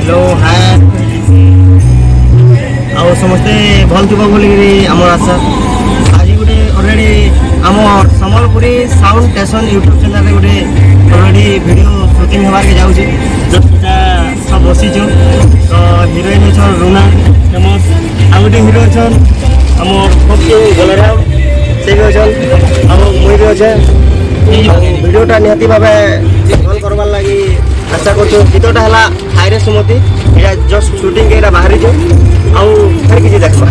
Hello hi ଆଉ ସମସ୍ତେ ଭଲ ଥିବ ବୋଲିକିରି ଆମର ଆଶା ଆଜି ଗୋଟେ ଅଲରେଡ଼ି ଆମ ସମ୍ବଲପୁରୀ ସାଉଣ୍ଡ ଷ୍ଟେସନ ୟୁଟ୍ୟୁବ୍ ଚ୍ୟାନେଲ୍ରେ ଗୋଟେ ଅଲରେଡ଼ି ଭିଡ଼ିଓ ସୁଟିଂ ହେବାକେ ଯାଉଛି ଯେଉଁଟା ସବ ବସିଛୁ ତ ହିରୋଇନ୍ ଅଛନ୍ ରୁନା ଫେମସ୍ ଆଉ ଗୋଟେ ହିରୋ ଅଛନ୍ ଆମ ପପୁ ବଲରାମ ସେ ବି ଅଛନ୍ ଆଉ ମୁଇଁ ବି ଅଛେ ଭିଡ଼ିଓଟା ନିହାତି ଭାବେ ଭଲ କରବାର୍ ଲାଗି আশা করছো গীতটা হল হাইরে সুমতি এটা জস্ট সুটিং এটা বাহারি যে আর কিছু দেখবা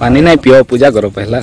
পানি নাই পিও পূজা কর পহলা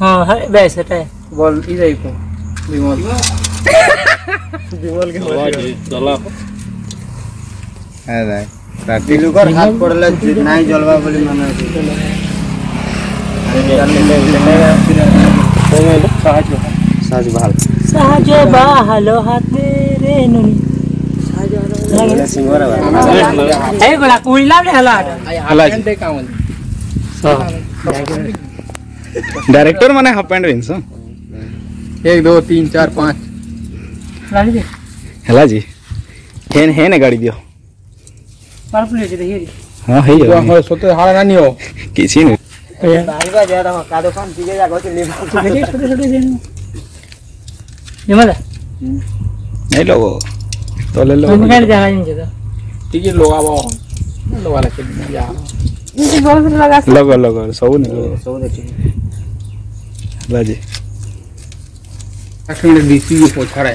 হ্যাঁ বেশ সেটাই বল ই যাই তো বিমল বিমল কে চলা হ্যাঁ ভাই রাতি লুকর হাত পড়লে নাই জলবা বলে মনে আছে সাহায্য সাহায্য ভাল সাহায্য বা হ্যালো হাত রে নুনি এই গোলা কুইলাম রে হ্যালো হ্যালো डायरेक्टर माने हाफ़ पैंट पहन एक दो तीन चार पाँच। हेला जी। हेन हेन गाड़ी दियो। हाँ है यो हमारे सोते तो हाल ना नहीं हो। किसी ने नहीं लोगो। तो ले लो। ठीक है लोग आवो लोग वाला चल जा ଲଗ ଲଗ ସବୁ ନି ସବୁ ଦେଖି ହେଲା ଯେ ଆଖଣ୍ଡେ ଦିଶି ପଛରେ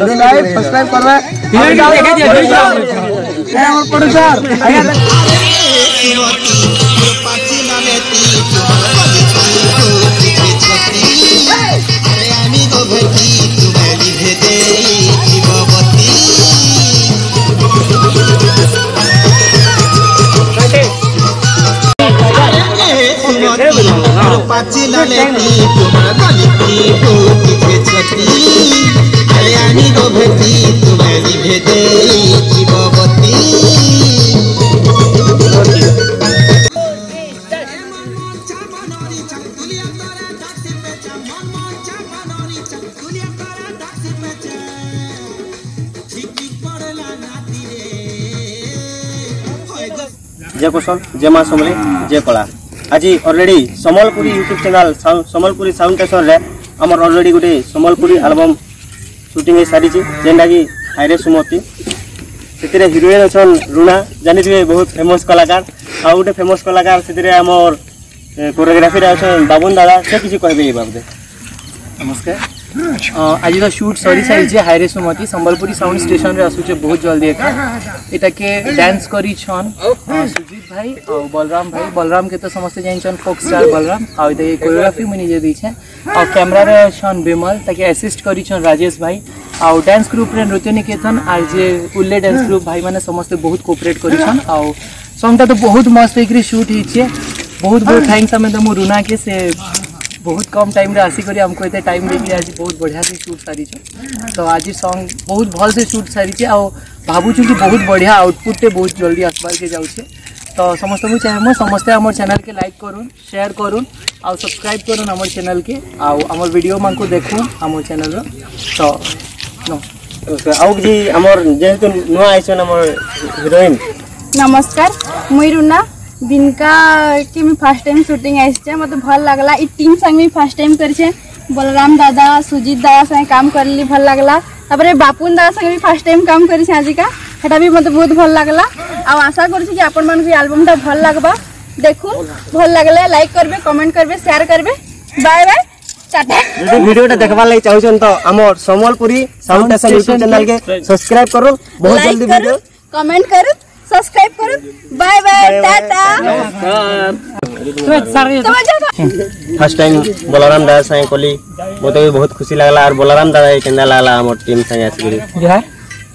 लाइक सब्सक्राइब करवाए पाचिला लेती तुम्हारा गलती हो किसे छटी নিভেতি তোমায় নিভে দেই জীববতী जय कुशल, जय माँ सोमले, जय कला आज already Sambalpuri YouTube channel Sambalpuri sound station आमर अलरेडी गोटे समलपुरी आलबम ସୁଟିଂ ହେଇ ସାରିଛି ଯେନ୍ଟାକି ହାଇରେ ସୁମତି ସେଥିରେ ହିରୋଇନ୍ ଅଛନ୍ ରୁଣା ଜାଣିଥିବେ ବହୁତ ଫେମସ୍ କଳାକାର ଆଉ ଗୋଟେ ଫେମସ୍ କଳାକାର ସେଥିରେ ଆମର କୋରିଓଗ୍ରାଫିରେ ଅଛନ୍ ବାବୁନ ଦାଦା ସେ କିଛି କହିବେ ଏଇ ବାବଦରେ ନମସ୍କାର আজির শুট সরি সাইছে হাইরে সুমতি সম্বলপুরী সাউন্ড স্টেশনরে আসুছে বহুত জলদি এটা। এটাকে ডান্স করিছন সুজিত ভাই ও বলরাম ভাই বলরাম কে তো সমস্ত জানিছন ফোক স্টার বলরাম আর এটাকে কোরিওগ্রাফি মুই নিজে দিছে। আর ক্যামেরারে ছন বিমল, তাকে অ্যাসিস্ট করিছন রাজেশ ভাই। আর ডান্স গ্রুপরে নৃত্য নিকেতন আর যে উল্লে ডান্স গ্রুপ ভাই মানে সমস্ত বহুত কোঅপারেট করিছন আর সংটা তো বহুত মস্ত হইকরি শুট হইছে বহুত বহুত থ্যাঙ্কস আমি তো রুনাকে সে ବହୁତ କମ୍ ଟାଇମ୍ରେ ଆସିକରି ଆମକୁ ଏତେ ଟାଇମ୍ ଦେଇକି ଆଜି ବହୁତ ବଢ଼ିଆ ସେ ସୁଟ୍ ସାରିଛୁ ତ ଆଜି ସଙ୍ଗ୍ ବହୁତ ଭଲସେ ସୁଟ୍ ସାରିଛେ ଆଉ ଭାବୁଛୁ କି ବହୁତ ବଢ଼ିଆ ଆଉଟପୁଟ୍ଟେ ବହୁତ ଜଲ୍ଦି ଆସବାର୍କେ ଯାଉଛେ ତ ସମସ୍ତଙ୍କୁ ଚାହିଁମୁ ସମସ୍ତେ ଆମର ଚ୍ୟାନେଲ୍କେ ଲାଇକ୍ କରୁନ୍ ସେୟାର୍ କରୁନ୍ ଆଉ ସବସ୍କ୍ରାଇବ୍ କରୁନ୍ ଆମର ଚ୍ୟାନେଲ୍କେ ଆଉ ଆମର ଭିଡ଼ିଓମାନଙ୍କୁ ଦେଖୁନ୍ ଆମ ଚ୍ୟାନେଲ୍ର ତ ଆଉ କିଛି ଆମର ଯେହେତୁ ନୂଆ ଆଇସନ୍ ଆମର ହିରୋଇନ୍ ନମସ୍କାର ମୁଇଁ ରୁନା दिनका कि मुझे फास्ट टाइम सुटिंग आसचे मत भल लगला. ये टीम सांग में फास्ट टाइम करे बलराम दादा सुजीत दादा सागे काम करी भल लगला. तपर बापुन दादा सागे भी फास्ट टाइम काम कर आजिका हेटा भी मत तो बहुत भल लगला. आ आशा कर आलबमटा भल लगवा देख भल लगे लाइक करेंगे कमेंट करेंगे सेयार करेंगे बाय बाय जो वीडियो टा देखबा लागि चाहुछन त हमर Sambalpuri sound station YouTube channel के सब्सक्राइब करू बहुत जल्दी वीडियो कमेंट करू सब्सक्राइब करो। Bye bye tata. First time Balram दादा संगे कली मत भी बहुत खुशी लगला और बलराम दादा के लगला हमर टीम संगे आसिक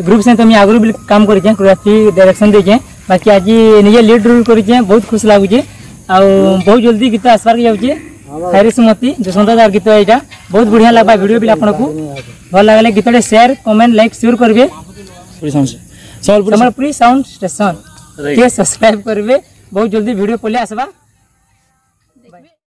ग्रुप हाँ। से तो तुम आगु भी काम करें कोरियोग्राफी डायरेक्शन देखें बाकी आज निजे लीड रोल करें बहुत खुश लगुचे आ बहुत जल्दी गीत आसबार जाऊे हायरिस मती जसवंत दादार गीत यहाँ बहुत बढ़िया लगवा भिड भी आपको भल लगे गीतटे सेयार कमेंट लाइक सियोर करेंगे सम्बलपुरी साउंड स्टेशन के सब्सक्राइब करेंगे बहुत जल्दी वीडियो पहले आसवा